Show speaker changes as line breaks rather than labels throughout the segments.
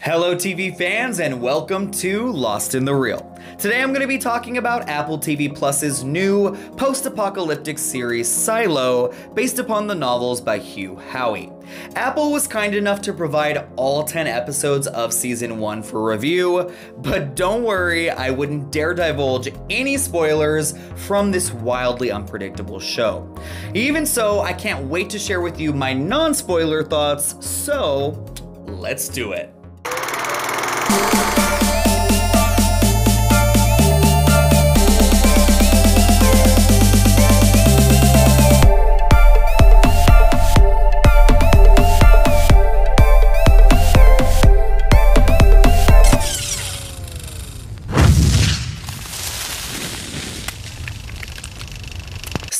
Hello, TV fans, and welcome to Lost in the Reel. Today I'm going to be talking about Apple TV Plus's new post apocalyptic series Silo, based upon the novels by Hugh Howey. Apple was kind enough to provide all 10 episodes of season 1 for review, but don't worry, I wouldn't dare divulge any spoilers from this wildly unpredictable show. Even so, I can't wait to share with you my non spoiler thoughts, so let's do it.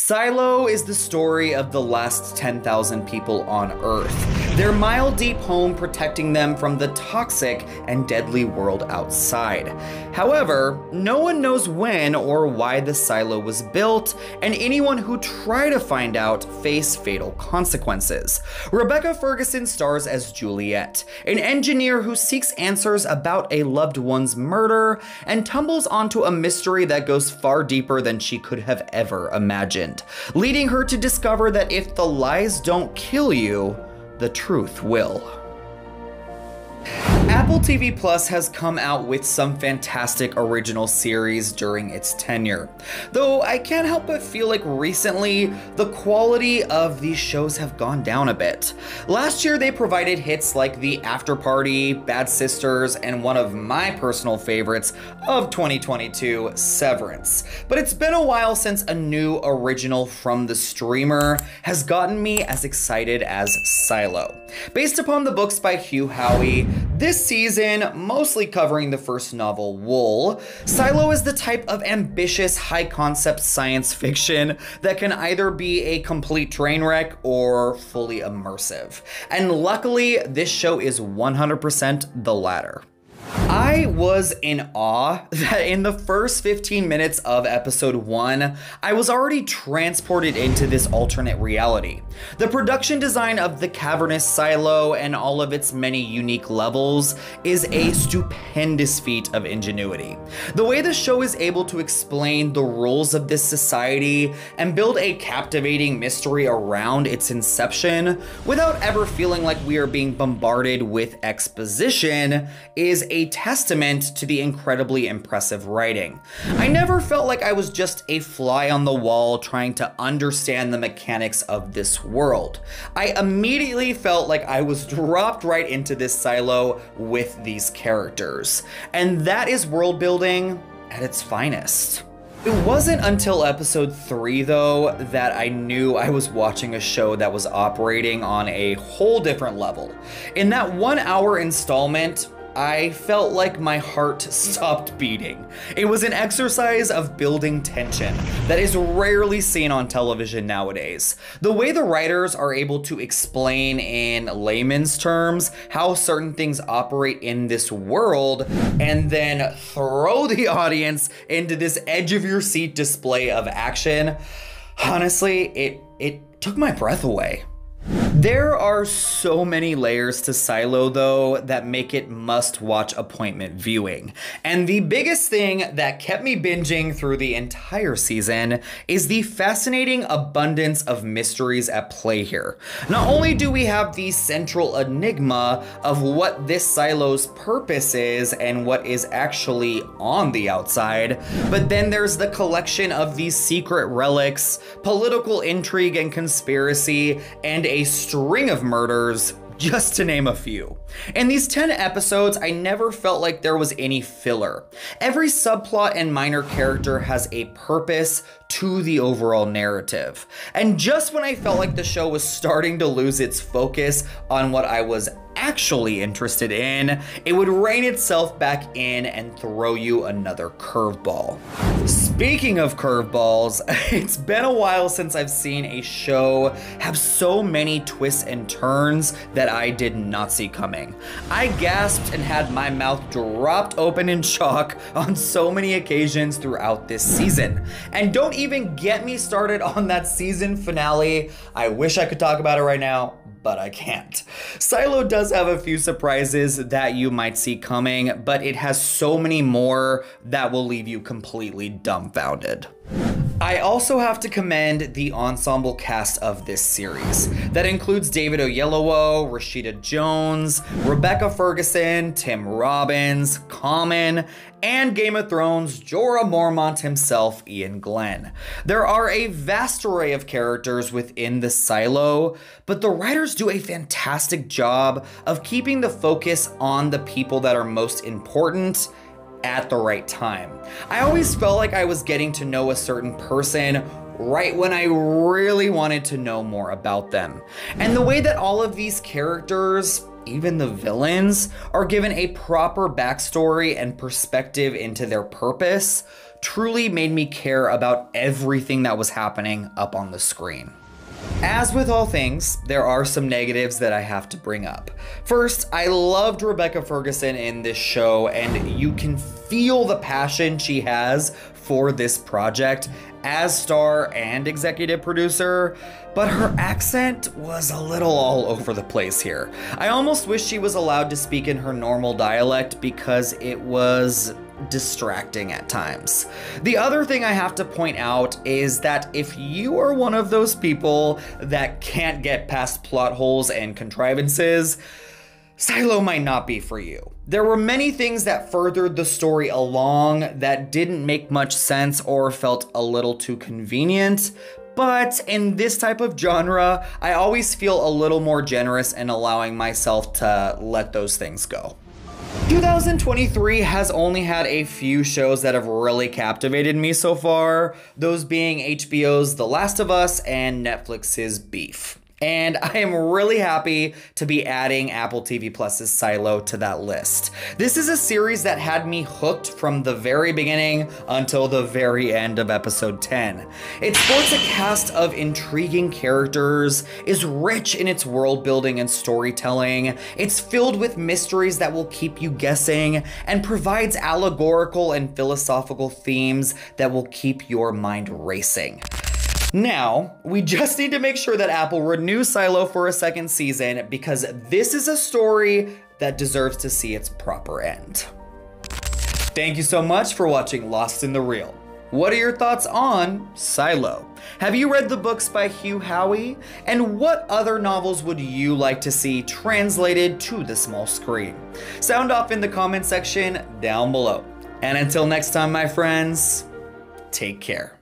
Silo is the story of the last 10,000 people on Earth their mile deep home protecting them from the toxic and deadly world outside. However, no one knows when or why the silo was built, and anyone who try to find out face fatal consequences. Rebecca Ferguson stars as Juliet, an engineer who seeks answers about a loved one's murder and tumbles onto a mystery that goes far deeper than she could have ever imagined, leading her to discover that if the lies don't kill you, the truth will. Apple TV Plus has come out with some fantastic original series during its tenure. Though I can't help but feel like recently, the quality of these shows have gone down a bit. Last year they provided hits like The After Party, Bad Sisters, and one of my personal favorites of 2022, Severance. But it's been a while since a new original from the streamer has gotten me as excited as Silo. Based upon the books by Hugh Howey, this season, mostly covering the first novel, Wool, Silo is the type of ambitious, high concept science fiction that can either be a complete train wreck or fully immersive. And luckily, this show is 100% the latter. I was in awe that in the first 15 minutes of episode 1, I was already transported into this alternate reality. The production design of the cavernous silo and all of its many unique levels is a stupendous feat of ingenuity. The way the show is able to explain the rules of this society and build a captivating mystery around its inception without ever feeling like we are being bombarded with exposition is a testament to the incredibly impressive writing. I never felt like I was just a fly on the wall trying to understand the mechanics of this world. I immediately felt like I was dropped right into this silo with these characters. And that is world building at its finest. It wasn't until episode 3, though, that I knew I was watching a show that was operating on a whole different level. In that one hour installment, I felt like my heart stopped beating. It was an exercise of building tension that is rarely seen on television nowadays. The way the writers are able to explain in layman's terms how certain things operate in this world and then throw the audience into this edge of your seat display of action, honestly, it it took my breath away. There are so many layers to Silo, though, that make it must watch appointment viewing. And the biggest thing that kept me binging through the entire season is the fascinating abundance of mysteries at play here. Not only do we have the central enigma of what this silo's purpose is and what is actually on the outside, but then there's the collection of these secret relics, political intrigue and conspiracy, and a string of murders just to name a few. In these 10 episodes, I never felt like there was any filler. Every subplot and minor character has a purpose to the overall narrative. And just when I felt like the show was starting to lose its focus on what I was actually interested in, it would rein itself back in and throw you another curveball. Speaking of curveballs, it's been a while since I've seen a show have so many twists and turns that I did not see coming. I gasped and had my mouth dropped open in shock on so many occasions throughout this season. And don't even get me started on that season finale. I wish I could talk about it right now, but I can't. Silo does have a few surprises that you might see coming, but it has so many more that will leave you completely dumbfounded. I also have to commend the ensemble cast of this series. That includes David Oyelowo, Rashida Jones, Rebecca Ferguson, Tim Robbins, Common, and Game of Thrones Jorah Mormont himself, Iain Glen. There are a vast array of characters within the silo, but the writers do a fantastic job of keeping the focus on the people that are most important at the right time. I always felt like I was getting to know a certain person right when I really wanted to know more about them. And the way that all of these characters, even the villains, are given a proper backstory and perspective into their purpose truly made me care about everything that was happening up on the screen. As with all things, there are some negatives that I have to bring up. First, I loved Rebecca Ferguson in this show, and you can feel the passion she has for this project as star and executive producer, but her accent was a little all over the place here. I almost wish she was allowed to speak in her normal dialect because it was distracting at times. The other thing I have to point out is that if you are one of those people that can't get past plot holes and contrivances, Silo might not be for you. There were many things that furthered the story along that didn't make much sense or felt a little too convenient, but in this type of genre, I always feel a little more generous in allowing myself to let those things go. 2023 has only had a few shows that have really captivated me so far, those being HBO's The Last of Us and Netflix's Beef. And I am really happy to be adding Apple TV Plus's Silo to that list. This is a series that had me hooked from the very beginning until the very end of episode 10. It sports a cast of intriguing characters, is rich in its world building and storytelling, it's filled with mysteries that will keep you guessing, and provides allegorical and philosophical themes that will keep your mind racing. Now, we just need to make sure that Apple renews Silo for a second season because this is a story that deserves to see its proper end. Thank you so much for watching Lost in the Reel. What are your thoughts on Silo? Have you read the books by Hugh Howey? And what other novels would you like to see translated to the small screen? Sound off in the comment section down below. And until next time, my friends, take care.